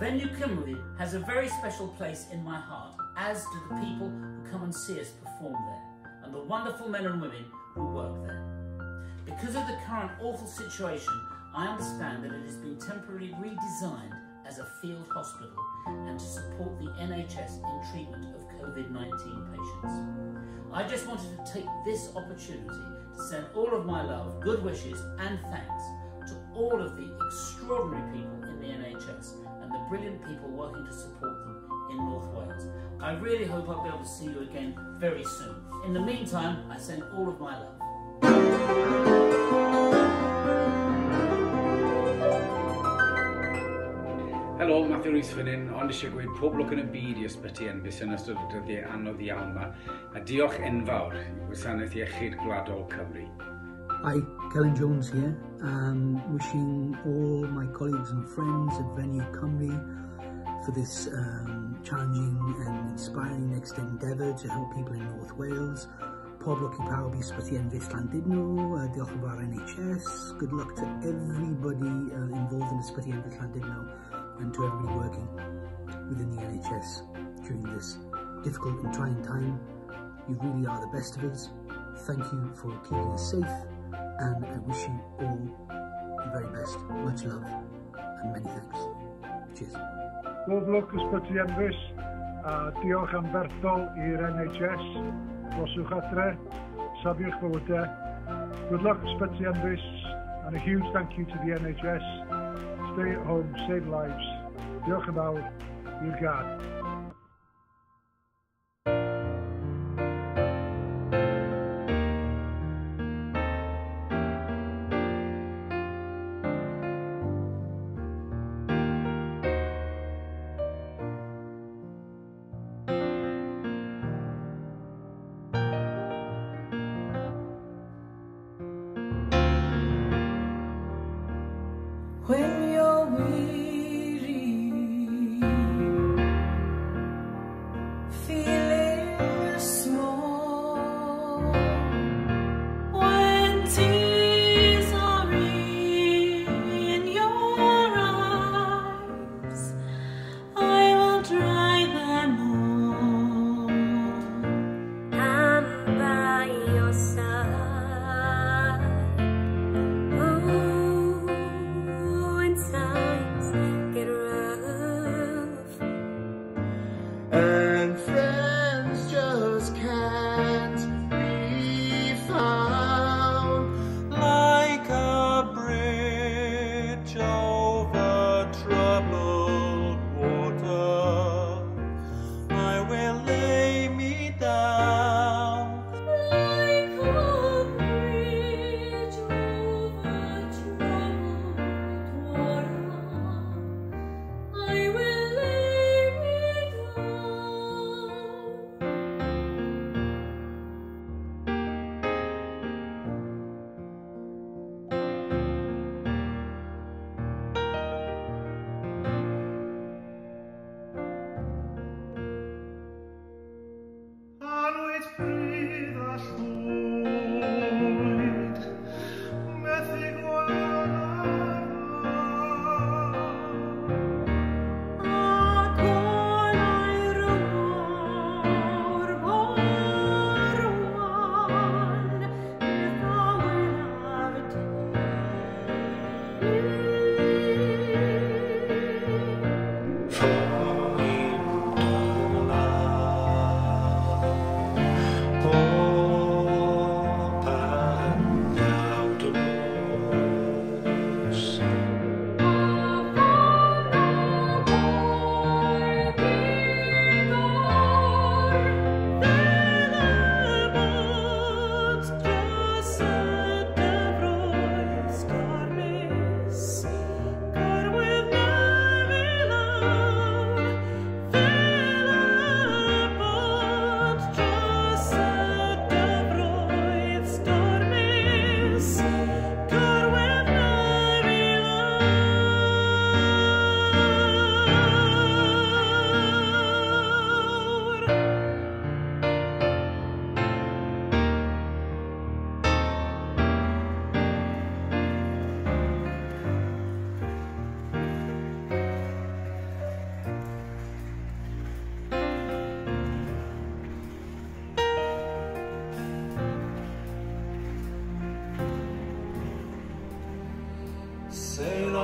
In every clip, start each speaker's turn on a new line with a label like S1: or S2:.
S1: Venue Cymru has a very special place in my heart, as do the people who come and see us perform there, and the wonderful men and women who work there. Because of the current awful situation, I understand that it has been temporarily redesigned as a field hospital and to support the NHS in treatment of COVID-19 patients. I just wanted to take this opportunity to send all of my love, good wishes and thanks to all of the extraordinary people in the NHS and the brilliant people working to support them in North Wales. I really hope I'll be able to see you again very soon. In the meantime, I send all of my love.
S2: Helo, Matthew Rhys fan hyn, ond eisiau gweud pob lwc yn y byd i ysbyty enbys yn ystod y dyddiau anodd iawn yma, a diolch enfawr i Gwasanaeth iechyd gwladol Cymru.
S3: Hi, Kellen Jones here. Um, wishing all my colleagues and friends at Venue Cymru for this um, challenging and inspiring next endeavour to help people in North Wales. Llandudno, uh, NHS. Good luck to everybody uh, involved in the ysbyty Enfys Llandudno and to everybody working within the NHS during this difficult and trying time. You really are the best of us. Thank you for keeping us safe and I wish you all the very best. Much love and many thanks. Cheers.
S4: Love luck ysbyty Enfys a diolch am berthol i'r NHS. Goswch adre, safiwch bywydau. Good luck ysbyty Enfys and a huge thank you to the NHS. Stay at home, save lives. Diolch yn fawr i'r gad.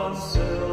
S5: On silver.